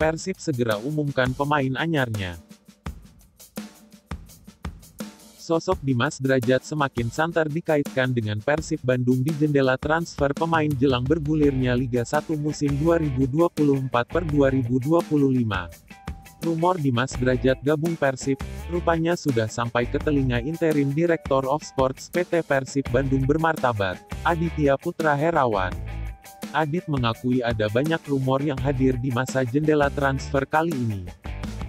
Persib segera umumkan pemain anyarnya. Sosok Dimas Derajat semakin santer dikaitkan dengan Persib Bandung di jendela transfer pemain jelang bergulirnya Liga 1 musim 2024 per 2025. Rumor Dimas Derajat gabung Persib, rupanya sudah sampai ke telinga interim Direktur of Sports PT Persib Bandung bermartabat, Aditya Putra Herawan. Adit mengakui ada banyak rumor yang hadir di masa jendela transfer kali ini.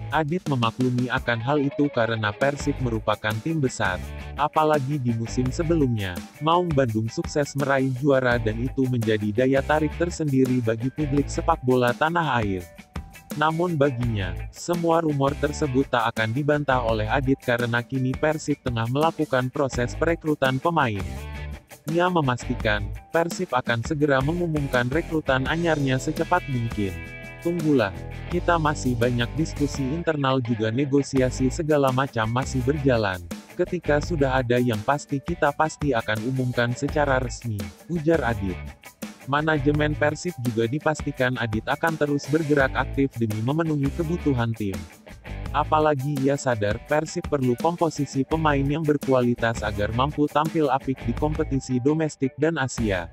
Adit memaklumi akan hal itu karena Persib merupakan tim besar. Apalagi di musim sebelumnya, Maung Bandung sukses meraih juara dan itu menjadi daya tarik tersendiri bagi publik sepak bola tanah air. Namun baginya, semua rumor tersebut tak akan dibantah oleh Adit karena kini Persib tengah melakukan proses perekrutan pemain. Ia memastikan, Persib akan segera mengumumkan rekrutan anyarnya secepat mungkin. Tunggulah, kita masih banyak diskusi internal juga negosiasi segala macam masih berjalan. Ketika sudah ada yang pasti kita pasti akan umumkan secara resmi, ujar Adit. Manajemen Persib juga dipastikan Adit akan terus bergerak aktif demi memenuhi kebutuhan tim. Apalagi ia sadar, Persib perlu komposisi pemain yang berkualitas agar mampu tampil apik di kompetisi domestik dan Asia.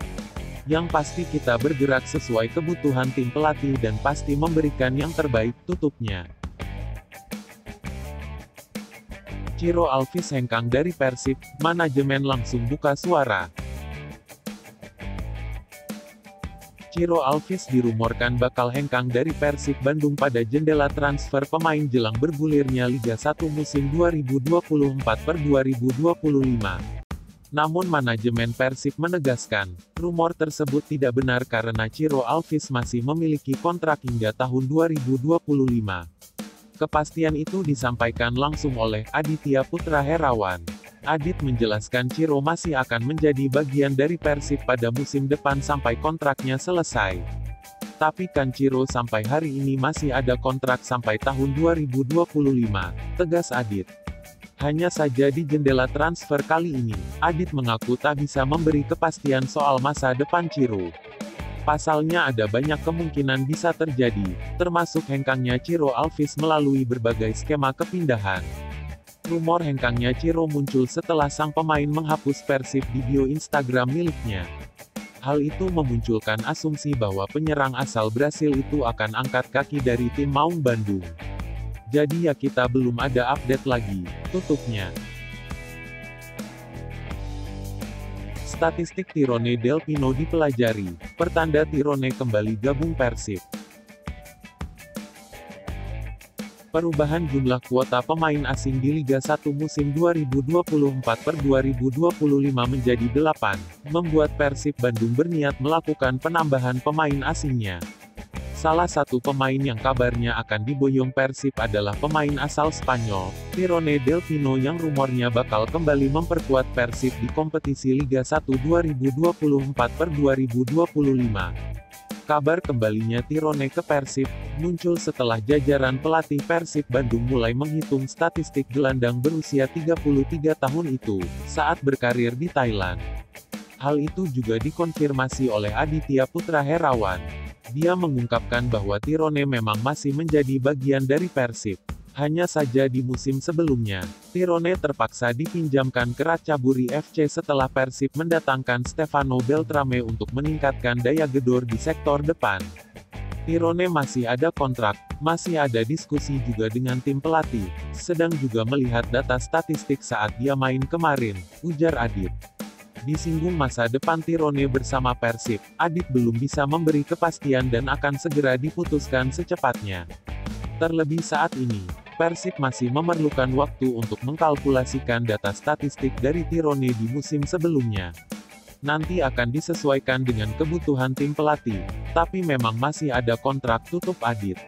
Yang pasti kita bergerak sesuai kebutuhan tim pelatih dan pasti memberikan yang terbaik, tutupnya. Ciro Alvis hengkang dari Persib, manajemen langsung buka suara. Ciro Alvis dirumorkan bakal hengkang dari Persib Bandung pada jendela transfer pemain jelang bergulirnya Liga 1 musim 2024 per 2025. Namun manajemen Persib menegaskan, rumor tersebut tidak benar karena Ciro Alvis masih memiliki kontrak hingga tahun 2025. Kepastian itu disampaikan langsung oleh Aditya Putra Herawan. Adit menjelaskan Ciro masih akan menjadi bagian dari Persib pada musim depan sampai kontraknya selesai. Tapi kan Ciro sampai hari ini masih ada kontrak sampai tahun 2025, tegas Adit. Hanya saja di jendela transfer kali ini, Adit mengaku tak bisa memberi kepastian soal masa depan Ciro. Pasalnya ada banyak kemungkinan bisa terjadi, termasuk hengkangnya Ciro Alvis melalui berbagai skema kepindahan. Rumor hengkangnya Ciro muncul setelah sang pemain menghapus Persib di bio Instagram miliknya. Hal itu memunculkan asumsi bahwa penyerang asal Brasil itu akan angkat kaki dari tim Maung Bandung. Jadi ya kita belum ada update lagi, tutupnya. Statistik Tirone Del Pino dipelajari, pertanda Tirone kembali gabung Persib. Perubahan jumlah kuota pemain asing di Liga 1 musim 2024 per 2025 menjadi 8, membuat Persib Bandung berniat melakukan penambahan pemain asingnya. Salah satu pemain yang kabarnya akan diboyong Persib adalah pemain asal Spanyol, Tirone Del Pino yang rumornya bakal kembali memperkuat Persib di kompetisi Liga 1 2024 per 2025. Kabar kembalinya Tirone ke Persib, muncul setelah jajaran pelatih Persib Bandung mulai menghitung statistik gelandang berusia 33 tahun itu, saat berkarir di Thailand. Hal itu juga dikonfirmasi oleh Aditya Putra Herawan. Dia mengungkapkan bahwa Tirone memang masih menjadi bagian dari Persib. Hanya saja di musim sebelumnya, Tirone terpaksa dipinjamkan ke Ratchaburi FC setelah Persib mendatangkan Stefano Beltrame untuk meningkatkan daya gedor di sektor depan. Tirone masih ada kontrak, masih ada diskusi juga dengan tim pelatih, sedang juga melihat data statistik saat dia main kemarin, ujar Adit. Disinggung masa depan Tirone bersama Persib, Adit belum bisa memberi kepastian dan akan segera diputuskan secepatnya. Terlebih saat ini, Persib masih memerlukan waktu untuk mengkalkulasikan data statistik dari Tirone di musim sebelumnya. Nanti akan disesuaikan dengan kebutuhan tim pelatih, tapi memang masih ada kontrak tutup Adit.